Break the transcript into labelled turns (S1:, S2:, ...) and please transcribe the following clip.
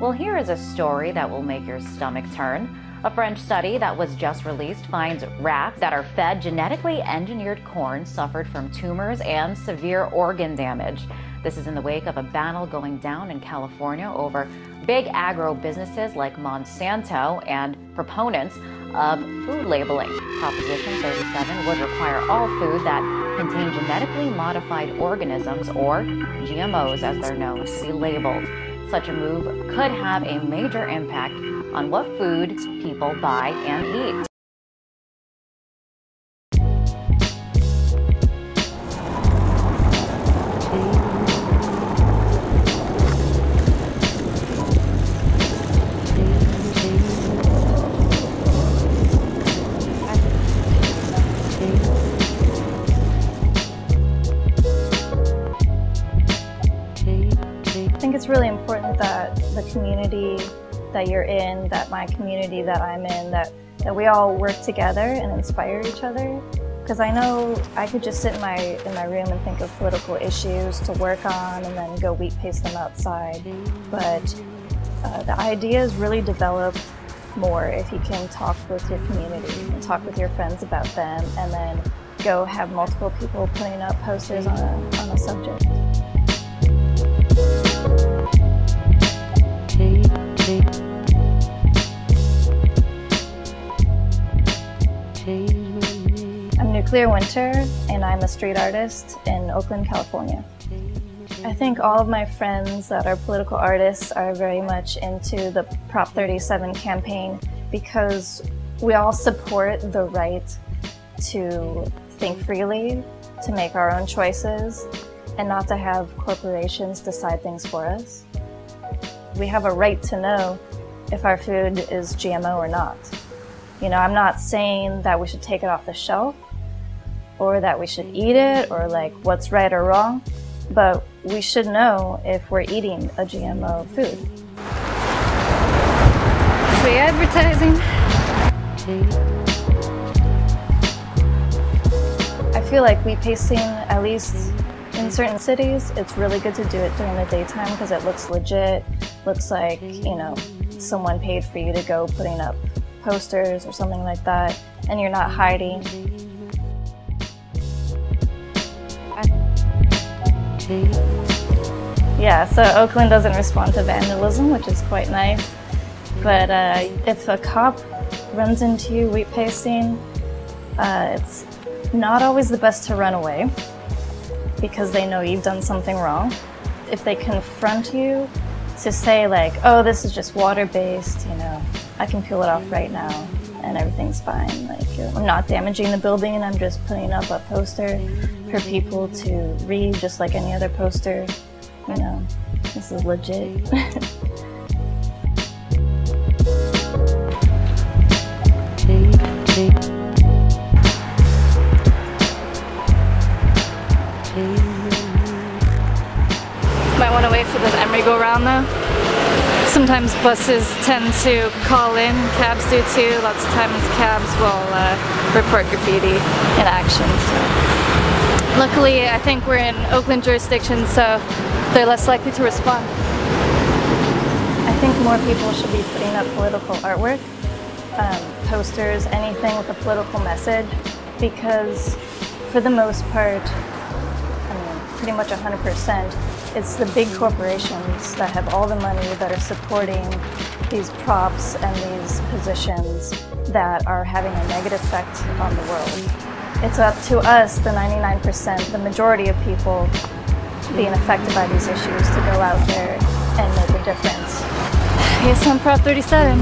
S1: Well, here is a story that will make your stomach turn. A French study that was just released finds rats that are fed genetically engineered corn suffered from tumors and severe organ damage. This is in the wake of a battle going down in California over big agro businesses like Monsanto and proponents of food labeling. Proposition 37 would require all food that contain genetically modified organisms, or GMOs as they're known, to be labeled. Such a move could have a major impact on what food people buy and eat.
S2: Think it's really important that the community that you're in, that my community that I'm in, that, that we all work together and inspire each other. Because I know I could just sit in my in my room and think of political issues to work on and then go wheat paste them outside. But uh, the ideas really develop more if you can talk with your community and talk with your friends about them and then go have multiple people putting up posters on a, on a subject. I'm Nuclear Winter, and I'm a street artist in Oakland, California. I think all of my friends that are political artists are very much into the Prop 37 campaign because we all support the right to think freely, to make our own choices, and not to have corporations decide things for us. We have a right to know if our food is GMO or not. You know, I'm not saying that we should take it off the shelf or that we should eat it or like what's right or wrong, but we should know if we're eating a GMO food.
S3: Free advertising.
S2: I feel like wheat pasting, at least in certain cities, it's really good to do it during the daytime because it looks legit. Looks like, you know, someone paid for you to go putting up posters or something like that, and you're not hiding. Yeah, so Oakland doesn't respond to vandalism, which is quite nice. But uh, if a cop runs into you wheat pasting, uh, it's not always the best to run away because they know you've done something wrong. If they confront you to say like, oh, this is just water-based, you know, I can peel it off right now and everything's fine. Like I'm not damaging the building and I'm just putting up a poster for people to read just like any other poster. You know, this is legit.
S3: Might want to wait for the Emery go round though. Sometimes buses tend to call in, cabs do too. Lots of times cabs will uh, report graffiti in action. So. Luckily, I think we're in Oakland jurisdiction, so they're less likely to respond.
S2: I think more people should be putting up political artwork, um, posters, anything with a political message, because for the most part, I mean, pretty much 100%, it's the big corporations that have all the money that are supporting these props and these positions that are having a negative effect on the world. It's up to us, the 99%, the majority of people being affected by these issues, to go out there and make a difference.
S3: Yes, I'm Prop 37.